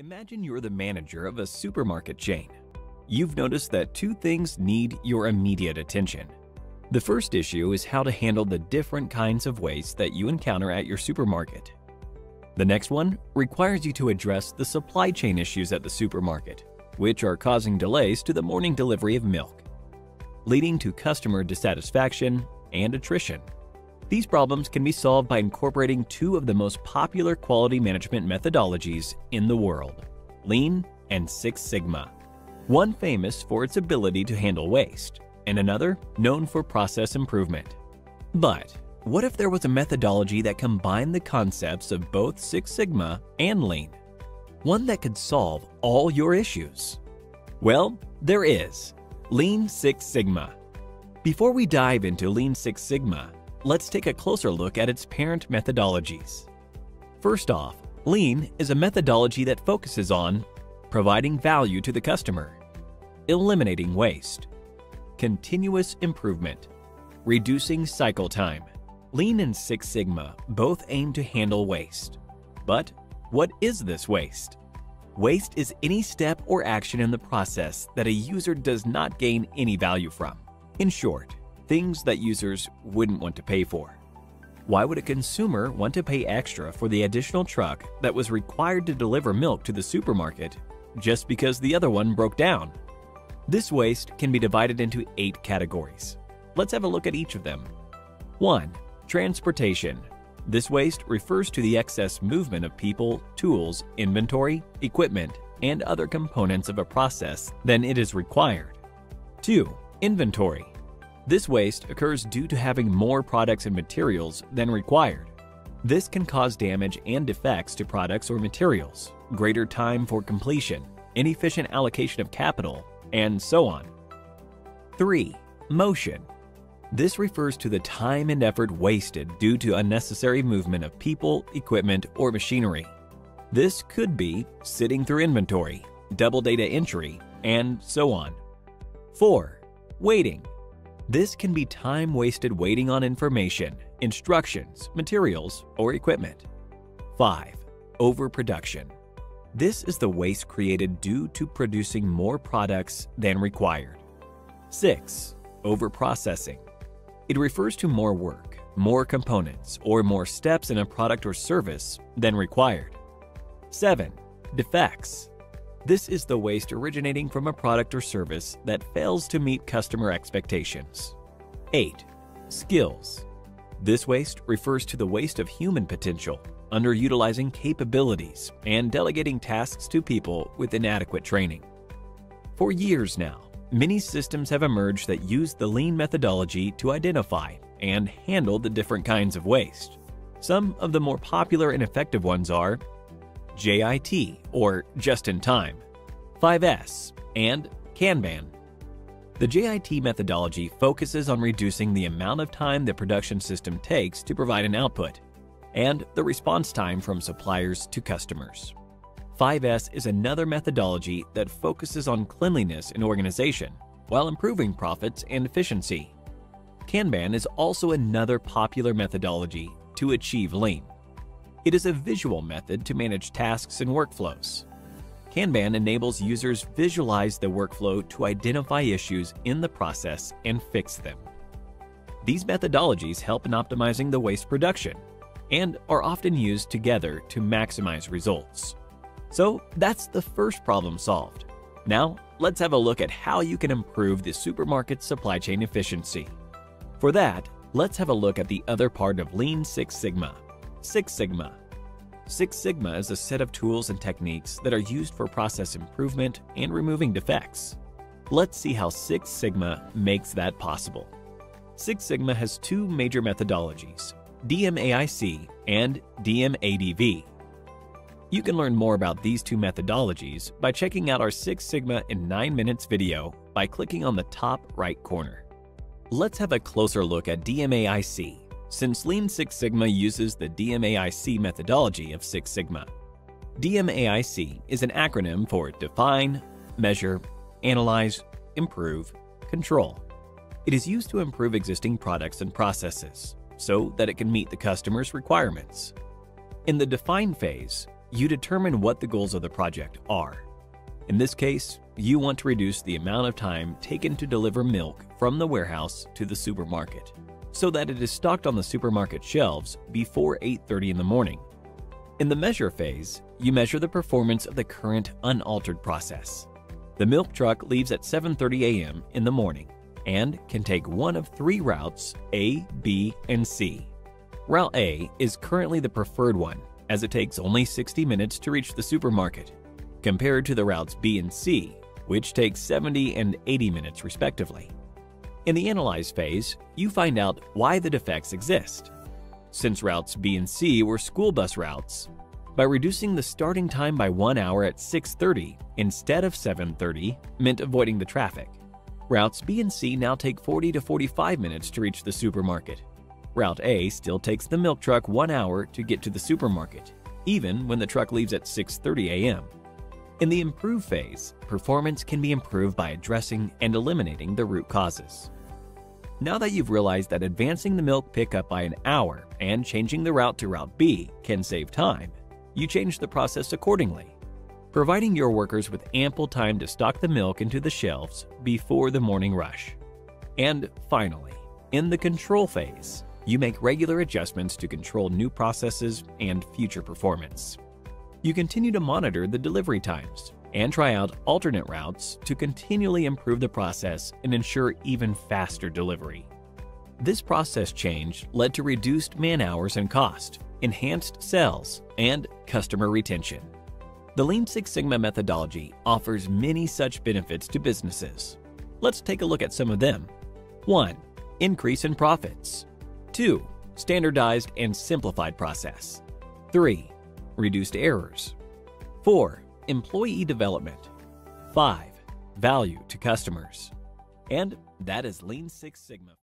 Imagine you're the manager of a supermarket chain. You've noticed that two things need your immediate attention. The first issue is how to handle the different kinds of waste that you encounter at your supermarket. The next one requires you to address the supply chain issues at the supermarket, which are causing delays to the morning delivery of milk, leading to customer dissatisfaction and attrition. These problems can be solved by incorporating two of the most popular quality management methodologies in the world, Lean and Six Sigma. One famous for its ability to handle waste, and another known for process improvement. But what if there was a methodology that combined the concepts of both Six Sigma and Lean? One that could solve all your issues? Well, there is Lean Six Sigma. Before we dive into Lean Six Sigma, let's take a closer look at its parent methodologies. First off, Lean is a methodology that focuses on providing value to the customer, eliminating waste, continuous improvement, reducing cycle time. Lean and Six Sigma both aim to handle waste. But what is this waste? Waste is any step or action in the process that a user does not gain any value from. In short, things that users wouldn't want to pay for. Why would a consumer want to pay extra for the additional truck that was required to deliver milk to the supermarket just because the other one broke down? This waste can be divided into eight categories. Let's have a look at each of them. 1. Transportation. This waste refers to the excess movement of people, tools, inventory, equipment, and other components of a process than it is required. 2. Inventory. This waste occurs due to having more products and materials than required. This can cause damage and defects to products or materials, greater time for completion, inefficient allocation of capital, and so on. 3. Motion. This refers to the time and effort wasted due to unnecessary movement of people, equipment, or machinery. This could be sitting through inventory, double data entry, and so on. 4. Waiting. This can be time wasted waiting on information, instructions, materials, or equipment. 5. Overproduction. This is the waste created due to producing more products than required. 6. Overprocessing. It refers to more work, more components, or more steps in a product or service than required. 7. Defects. This is the waste originating from a product or service that fails to meet customer expectations. 8. Skills. This waste refers to the waste of human potential, underutilizing capabilities, and delegating tasks to people with inadequate training. For years now, many systems have emerged that use the lean methodology to identify and handle the different kinds of waste. Some of the more popular and effective ones are JIT, or Just in Time, 5S, and Kanban. The JIT methodology focuses on reducing the amount of time the production system takes to provide an output, and the response time from suppliers to customers. 5S is another methodology that focuses on cleanliness in organization while improving profits and efficiency. Kanban is also another popular methodology to achieve lean. It is a visual method to manage tasks and workflows. Kanban enables users visualize the workflow to identify issues in the process and fix them. These methodologies help in optimizing the waste production and are often used together to maximize results. So that's the first problem solved. Now, let's have a look at how you can improve the supermarket supply chain efficiency. For that, let's have a look at the other part of Lean Six Sigma, Six Sigma. Six Sigma is a set of tools and techniques that are used for process improvement and removing defects. Let's see how Six Sigma makes that possible. Six Sigma has two major methodologies, DMAIC and DMADV. You can learn more about these two methodologies by checking out our Six Sigma in 9 minutes video by clicking on the top right corner. Let's have a closer look at DMAIC since Lean Six Sigma uses the DMAIC methodology of Six Sigma. DMAIC is an acronym for Define, Measure, Analyze, Improve, Control. It is used to improve existing products and processes so that it can meet the customer's requirements. In the define phase, you determine what the goals of the project are. In this case, you want to reduce the amount of time taken to deliver milk from the warehouse to the supermarket so that it is stocked on the supermarket shelves before 8:30 in the morning. In the measure phase, you measure the performance of the current unaltered process. The milk truck leaves at 7:30 a.m. in the morning and can take one of three routes A, B, and C. Route A is currently the preferred one as it takes only 60 minutes to reach the supermarket, compared to the routes B and C, which take 70 and 80 minutes respectively. In the analyze phase, you find out why the defects exist. Since routes B and C were school bus routes, by reducing the starting time by one hour at 6.30 instead of 7.30 meant avoiding the traffic. Routes B and C now take 40 to 45 minutes to reach the supermarket. Route A still takes the milk truck one hour to get to the supermarket, even when the truck leaves at 6.30 a.m. In the improve phase, performance can be improved by addressing and eliminating the root causes. Now that you've realized that advancing the milk pickup by an hour and changing the route to Route B can save time, you change the process accordingly, providing your workers with ample time to stock the milk into the shelves before the morning rush. And finally, in the control phase, you make regular adjustments to control new processes and future performance. You continue to monitor the delivery times and try out alternate routes to continually improve the process and ensure even faster delivery. This process change led to reduced man hours and cost, enhanced sales, and customer retention. The Lean Six Sigma methodology offers many such benefits to businesses. Let's take a look at some of them. 1. Increase in profits. 2. Standardized and simplified process. 3 reduced errors. 4. Employee development. 5. Value to customers. And that is Lean Six Sigma.